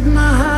with my heart.